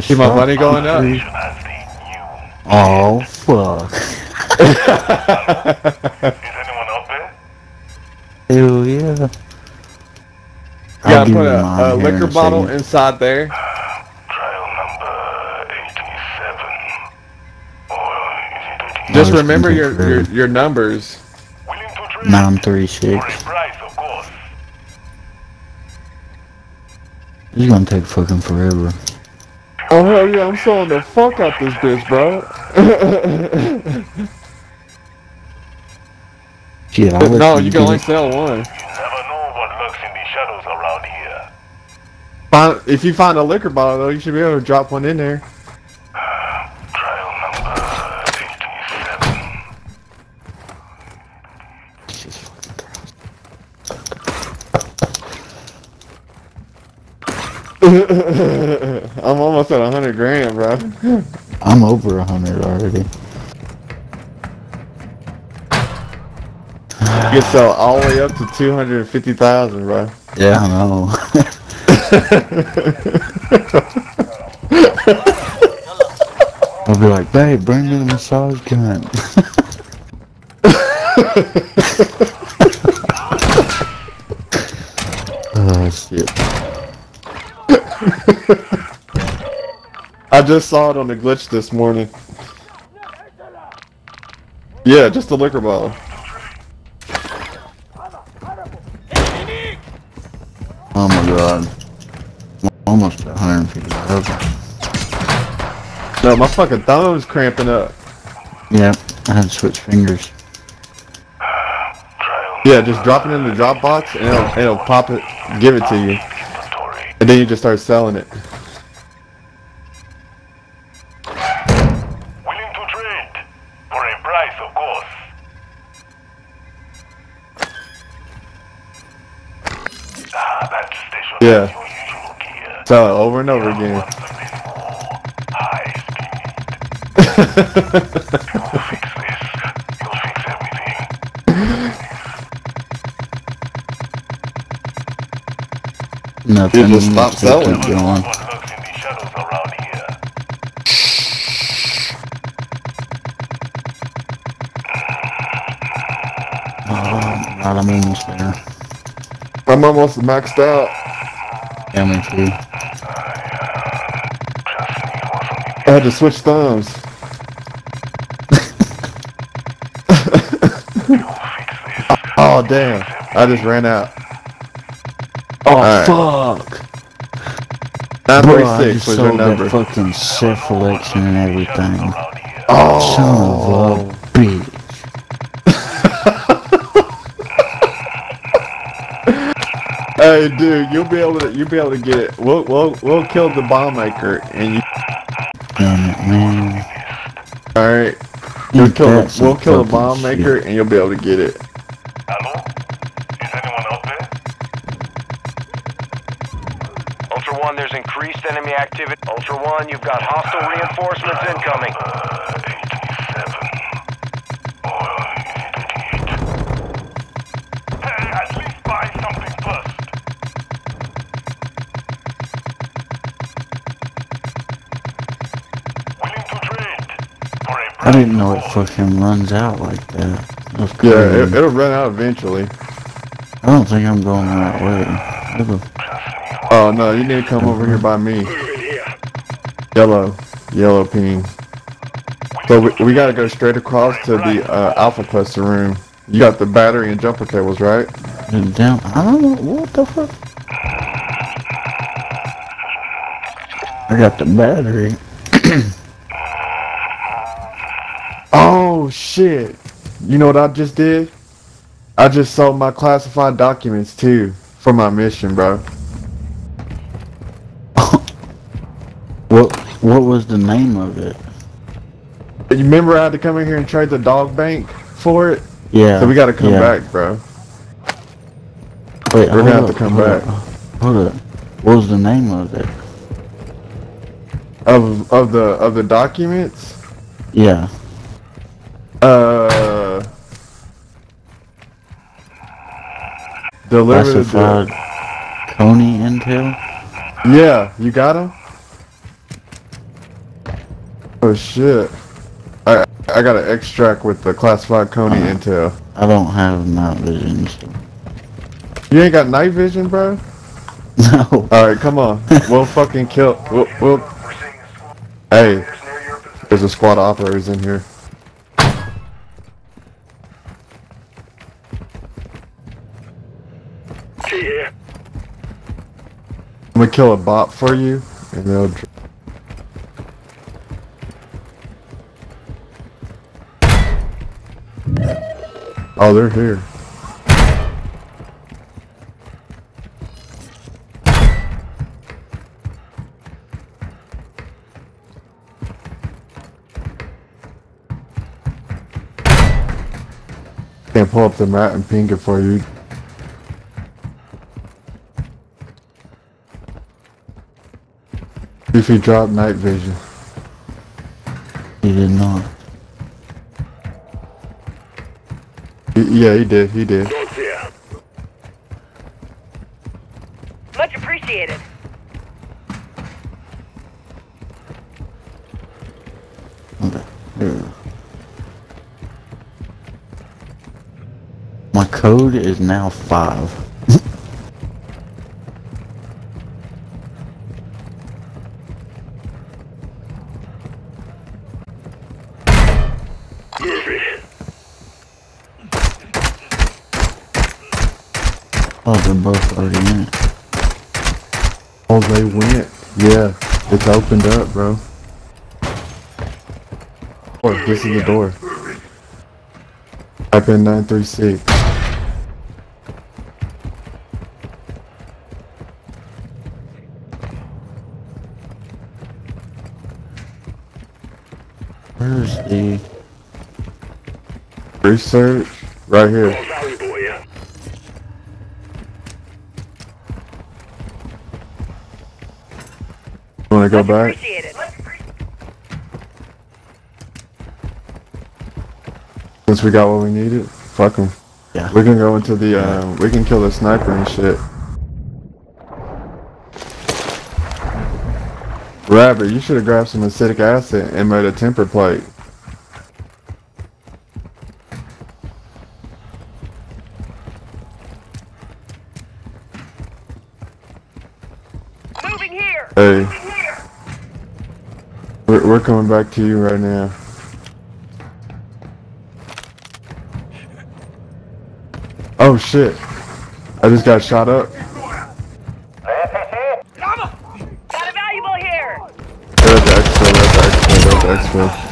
See my money going up? Oh fuck! Is anyone out there? Hell yeah! Gotta put a, a in liquor a bottle inside there. Trial number 87. Or is it 88? Just remember your, your your numbers. Willing to trade? Nine three For six. a price, of course. This is gonna take fucking forever. Oh hell yeah, I'm selling the fuck out this bitch, bro. Shit, I But no, them you can only sell one. Never know what lurks in the shadows around here. Find, if you find a liquor bottle though, you should be able to drop one in there. Trial number 87. Jesus fucking Christ. I'm almost at a hundred grand, bro. I'm over a hundred already. You can sell all the way up to two hundred and fifty thousand, bro. Yeah, I know. I'll be like, babe, bring me the massage gun. oh shit. I just saw it on the glitch this morning. Yeah, just a liquor bottle. Oh my god. Almost at 150,000. No, my fucking thumb's cramping up. Yeah, I had to switch fingers. Yeah, just drop it in the drop box and it'll, it'll pop it, give it to you, and then you just start selling it. Yeah. has your usual gear. Sell it over and over again. High. You'll fix this. You'll fix everything. Nothing. just stop just selling. keep Never going. what lurks in the shadows around here. Uh, oh, God, I'm almost there. I'm almost maxed out. Yeah, me too. Just need what's on the I had to switch thumbs. You'll fix this. Oh damn! I just ran out. Oh, Alright. fuck! Nine Bro, I just was your sold number. that fucking self election and everything. Around here. Oh, Son of a bitch. Hey dude, you'll be able to you'll be able to get it. We'll we'll we'll kill the bomb maker and you. Damn it, man. All right, you'll kill the, we'll kill the bomb maker and you'll be able to get it. Hello? Is anyone out there? Ultra One, there's increased enemy activity. Ultra One, you've got hostile reinforcements incoming. Uh, I didn't know it fucking runs out like that. Yeah, it, it'll run out eventually. I don't think I'm going that way. Oh no, you need to come over here by me. Yellow, yellow ping. So we, we gotta go straight across to the uh, Alpha Cluster room. You got the battery and jumper cables, right? down? I don't know. What the fuck? I got the battery. Oh shit! You know what I just did? I just sold my classified documents too for my mission, bro. What What was the name of it? You remember I had to come in here and trade the dog bank for it? Yeah. So we gotta come yeah. back, bro. Wait, We're gonna have up, to come hold back. up, Hold up. What was the name of it? Of of the of the documents? Yeah. Uh deliver the Classified Coney Intel? Yeah, you got him? Oh shit. I I got an extract with the classified Coney Uh-huh. intel. I don't have night vision, so. You ain't got night vision, bro? No. Alright, come on. We'll fucking kill. We'll, we'll. We're seeing a squad Hey, leaders near your position. there's a squad of operators in here. Key here. I'm gonna kill a bot for you, and they'll. Oh, they're here. Can't pull up the map and ping it for you. You drop night vision. He did not. Y- Yeah, he did. He did. Dogs here. Much appreciated. Okay. Here. My code is now five. Oh, they're both already in it. Oh, they went. Yeah, it's opened up, bro. Or this is the door. Type in 936. Where's the? Research. Right. Here. You wanna go Much back? appreciated. Since we got what we needed? Fuck them. Yeah. We can go into the, um, we can kill the sniper and shit. Rabbit, you should have grabbed some acetic acid and made a temper plate. Moving here. Hey. We're, we're coming back to you right now. Oh shit. I just got shot up. Got a valuable here. That's extra, that's extra, that's extra.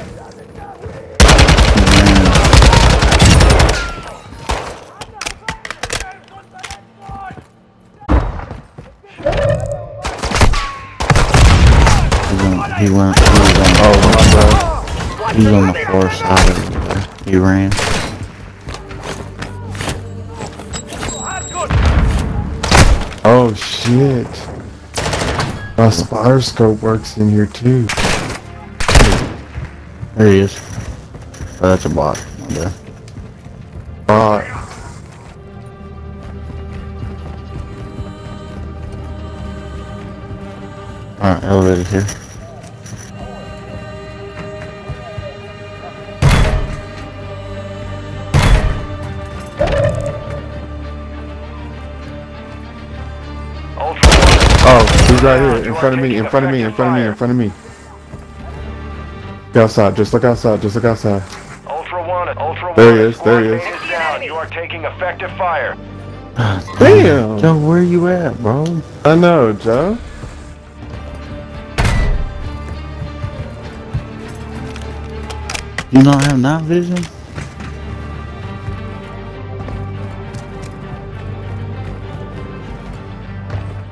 He went. He was on, Oh my bad. he was on the far side of there. He ran. Oh shit. My spotter scope works in here too. There he is. Oh, that's a bot. Bad. Bot. Alright, elevator here. He's right here. In front of me, in front of me, in front of me, in front of me. Look outside, just look outside, just look outside. Ultra One. Ultra There he is, there he is. Down. You are taking effective fire. God Damn. Joe, where you at, bro? I know, Joe. You not have night vision?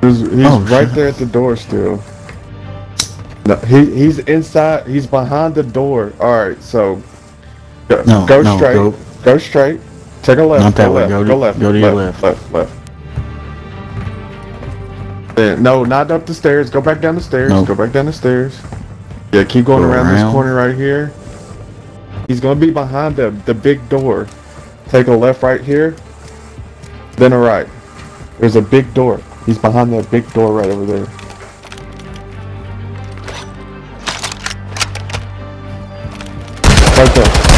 He's, he's Oh, right shit. there at the door still. No, he he's inside. He's behind the door. All right, so go, No, go no, straight. go- Go. straight. Take a left. Not that go way, left. go to- go left. go to your left. Left. Left. Then, no, not up the stairs. Go back down the stairs. No. Go back down the stairs. Yeah, keep going around, around. this corner right here. He's gonna be behind the the big door. Take a left right here. Then a right. There's a big door. He's behind that big door right over there. Right there.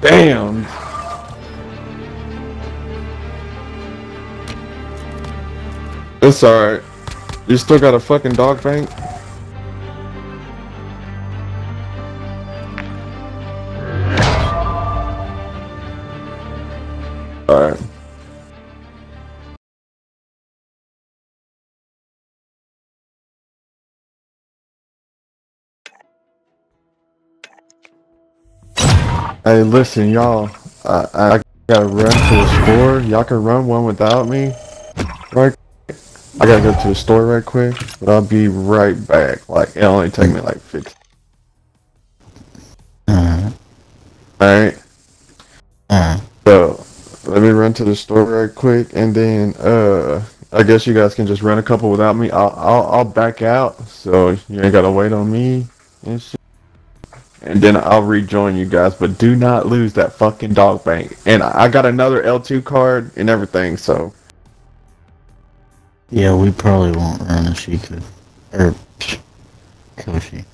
Damn! It's alright. You still got a fucking dog bank? Hey, listen, y'all. I, I gotta run to the store. Y'all can run one without me. Right? I gotta go to the store right quick, but I'll be right back. Like, it'll only take me like 15. Alright. Alright? Alright. Me run to the store right quick, and then, uh, I guess you guys can just run a couple without me. I'll, I'll, I'll back out, so you ain't gotta wait on me and shit. And then I'll rejoin you guys, but do not lose that fucking dog bank. And I got another L2 card and everything, so. Yeah, we probably won't run a she could. Or, Koschei.